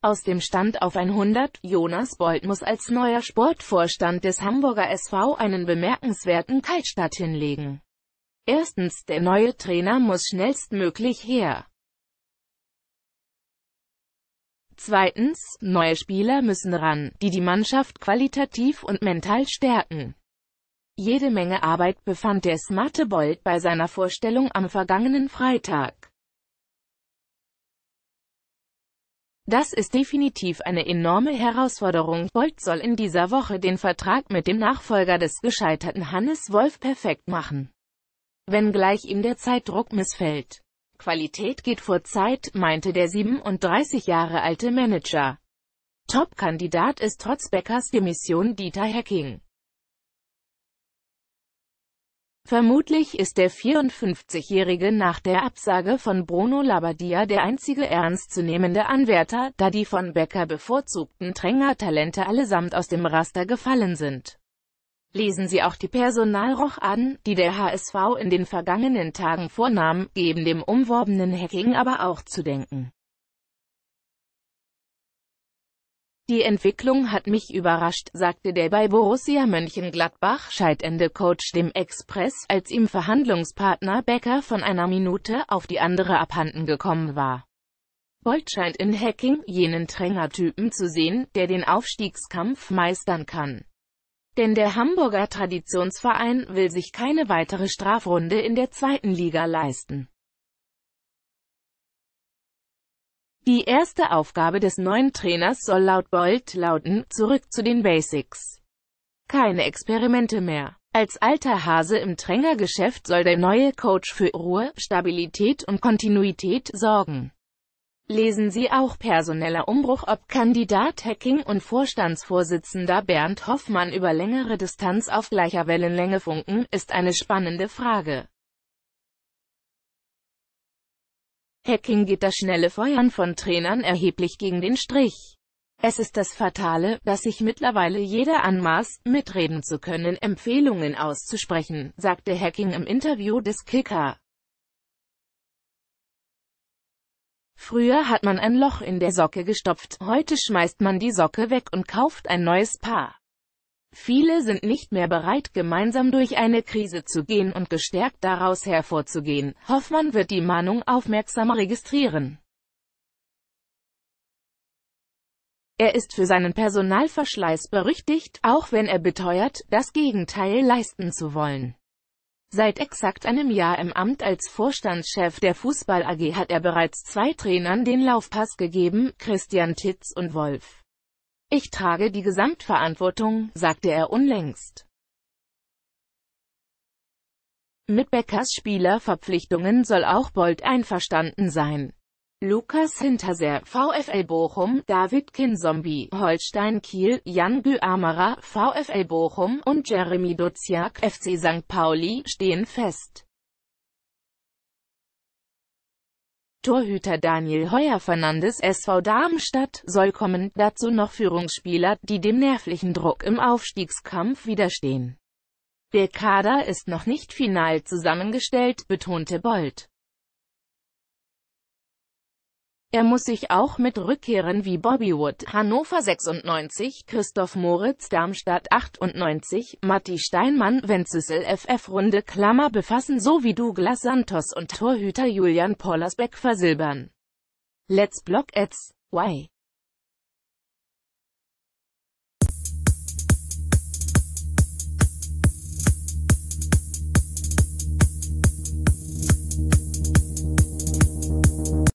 Aus dem Stand auf 100, Jonas Bolt muss als neuer Sportvorstand des Hamburger SV einen bemerkenswerten Kaltstart hinlegen. Erstens, der neue Trainer muss schnellstmöglich her. Zweitens, neue Spieler müssen ran, die die Mannschaft qualitativ und mental stärken. Jede Menge Arbeit befand der smarte Bolt bei seiner Vorstellung am vergangenen Freitag. Das ist definitiv eine enorme Herausforderung. Bolt soll in dieser Woche den Vertrag mit dem Nachfolger des gescheiterten Hannes Wolf perfekt machen. Wenngleich ihm der Zeitdruck missfällt. Qualität geht vor Zeit, meinte der 37 Jahre alte Manager. Top-Kandidat ist trotz Beckers Demission Dieter Hecking. Vermutlich ist der 54-Jährige nach der Absage von Bruno Labbadia der einzige ernstzunehmende Anwärter, da die von Becker bevorzugten Trainertalente allesamt aus dem Raster gefallen sind. Lesen Sie auch die Personalrochaden, die der HSV in den vergangenen Tagen vornahm, geben dem umworbenen Hacking aber auch zu denken. Die Entwicklung hat mich überrascht, sagte der bei Borussia Mönchengladbach scheidende Coach dem Express, als ihm Verhandlungspartner Becker von einer Minute auf die andere abhanden gekommen war. Bolt scheint in Hacking jenen Trainertypen zu sehen, der den Aufstiegskampf meistern kann. Denn der Hamburger Traditionsverein will sich keine weitere Strafrunde in der zweiten Liga leisten. Die erste Aufgabe des neuen Trainers soll laut Bolt lauten, zurück zu den Basics. Keine Experimente mehr. Als alter Hase im Trängergeschäft soll der neue Coach für Ruhe, Stabilität und Kontinuität sorgen. Lesen Sie auch personeller Umbruch ob Kandidat Hacking und Vorstandsvorsitzender Bernd Hoffmann über längere Distanz auf gleicher Wellenlänge funken, ist eine spannende Frage. Hacking geht das schnelle Feuern von Trainern erheblich gegen den Strich. Es ist das Fatale, dass sich mittlerweile jeder anmaßt, mitreden zu können, Empfehlungen auszusprechen, sagte Hacking im Interview des Kicker. Früher hat man ein Loch in der Socke gestopft, heute schmeißt man die Socke weg und kauft ein neues Paar. Viele sind nicht mehr bereit, gemeinsam durch eine Krise zu gehen und gestärkt daraus hervorzugehen. Hoffmann wird die Mahnung aufmerksam registrieren. Er ist für seinen Personalverschleiß berüchtigt, auch wenn er beteuert, das Gegenteil leisten zu wollen. Seit exakt einem Jahr im Amt als Vorstandschef der Fußball AG hat er bereits zwei Trainern den Laufpass gegeben, Christian Titz und Wolf. Ich trage die Gesamtverantwortung, sagte er unlängst. Mit Beckers Spielerverpflichtungen soll auch Bold einverstanden sein. Lukas Hinterseer, VfL Bochum, David Kinzombie, Holstein Kiel, Jan Guamara, VfL Bochum und Jeremy Duziak, FC St. Pauli, stehen fest. Torhüter Daniel Heuer-Fernandes SV Darmstadt soll kommen, dazu noch Führungsspieler, die dem nervlichen Druck im Aufstiegskampf widerstehen. Der Kader ist noch nicht final zusammengestellt, betonte Bold. Er muss sich auch mit Rückkehrern wie Bobby Wood, Hannover 96, Christoph Moritz, Darmstadt 98, Matti Steinmann, Wenzüssel FF Runde Klammer befassen sowie Douglas Santos und Torhüter Julian Pollersbeck versilbern. Let's Block Ads. Why?